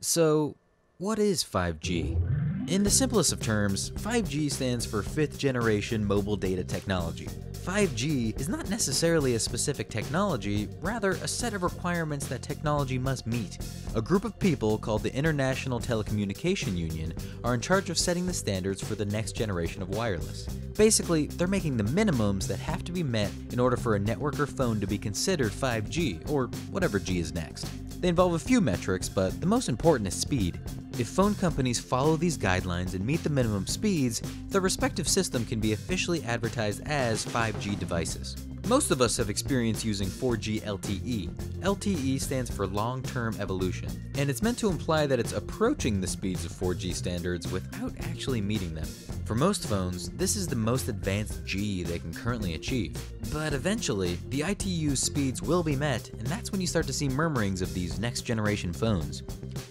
So, what is 5G? In the simplest of terms, 5G stands for fifth generation mobile data technology. 5G is not necessarily a specific technology, rather, a set of requirements that technology must meet. A group of people called the International Telecommunication Union are in charge of setting the standards for the next generation of wireless. Basically, they're making the minimums that have to be met in order for a network or phone to be considered 5G, or whatever G is next. They involve a few metrics, but the most important is speed. If phone companies follow these guidelines and meet the minimum speeds, their respective system can be officially advertised as 5G devices. Most of us have experience using 4G LTE. LTE stands for long term evolution, and it's meant to imply that it's approaching the speeds of 4G standards without actually meeting them. For most phones, this is the most advanced G they can currently achieve. But eventually, the ITU speeds will be met, and that's when you start to see murmurings of these next generation phones.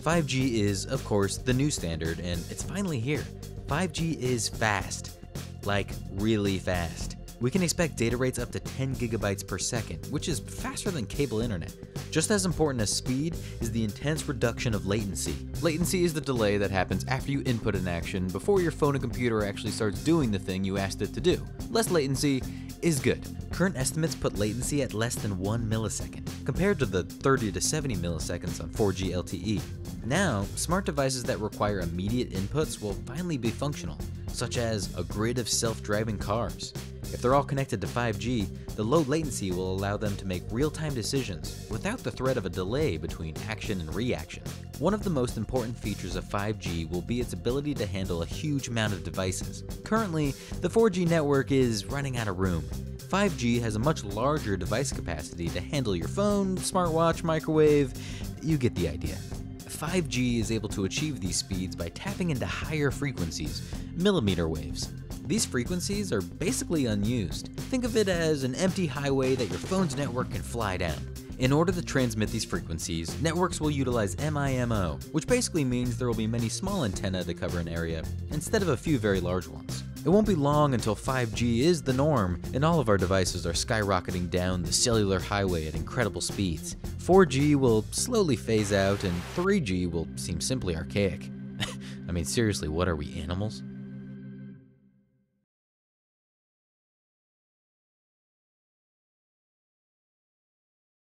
5G is, of course, the new standard, and it's finally here. 5G is fast. Like, really fast. We can expect data rates up to 10 gigabytes per second, which is faster than cable internet. Just as important as speed is the intense reduction of latency. Latency is the delay that happens after you input an action before your phone and computer actually starts doing the thing you asked it to do. Less latency is good. Current estimates put latency at less than 1 millisecond, compared to the 30 to 70 milliseconds on 4G LTE. Now, smart devices that require immediate inputs will finally be functional, such as a grid of self driving cars. If they're all connected to 5G, the low latency will allow them to make real time decisions without the threat of a delay between action and reaction. One of the most important features of 5G will be its ability to handle a huge amount of devices. Currently, the 4G network is running out of room. 5G has a much larger device capacity to handle your phone, smartwatch, microwave, you get the idea. 5G is able to achieve these speeds by tapping into higher frequencies, millimeter waves. These frequencies are basically unused. Think of it as an empty highway that your phone's network can fly down. In order to transmit these frequencies, networks will utilize MIMO, which basically means there will be many small antennae to cover an area instead of a few very large ones. It won't be long until 5G is the norm, and all of our devices are skyrocketing down the cellular highway at incredible speeds. 4G will slowly phase out, and 3G will seem simply archaic. I mean, seriously, what are we, animals?